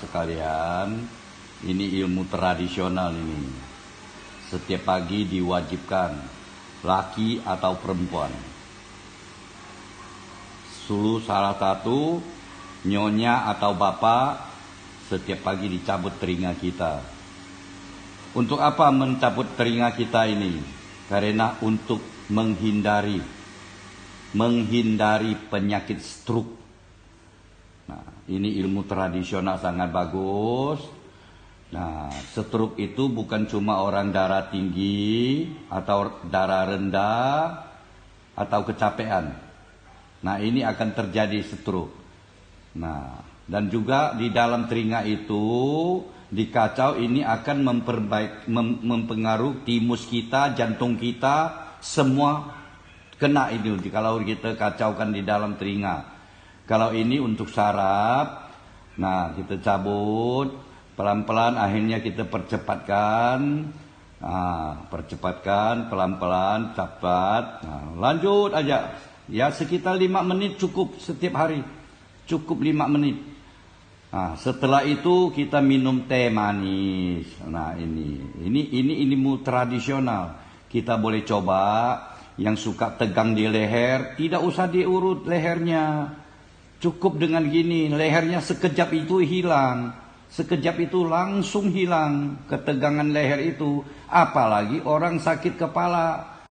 sekalian, ini ilmu tradisional ini. Setiap pagi diwajibkan laki atau perempuan. Sulu salah satu nyonya atau bapak setiap pagi dicabut telinga kita. Untuk apa mencabut telinga kita ini? Karena untuk menghindari menghindari penyakit stroke. Nah, ini ilmu tradisional sangat bagus. Nah, stroke itu bukan cuma orang darah tinggi atau darah rendah atau kecapean. Nah, ini akan terjadi stroke. Nah, dan juga di dalam telinga itu di kacau ini akan memperbaik mem, mempengaruhi timus kita, jantung kita, semua kena ini kalau kita kacaukan di dalam telinga. Kalau ini untuk saraf, nah kita cabut pelan-pelan akhirnya kita percepatkan. Nah, percepatkan pelan-pelan cepat. Nah, lanjut aja. Ya sekitar lima menit cukup setiap hari. Cukup lima menit. Nah, setelah itu kita minum teh manis. Nah, ini ini ini ilmu tradisional. Kita boleh coba yang suka tegang di leher, tidak usah diurut lehernya. Cukup dengan gini, lehernya sekejap itu hilang. Sekejap itu langsung hilang ketegangan leher itu. Apalagi orang sakit kepala.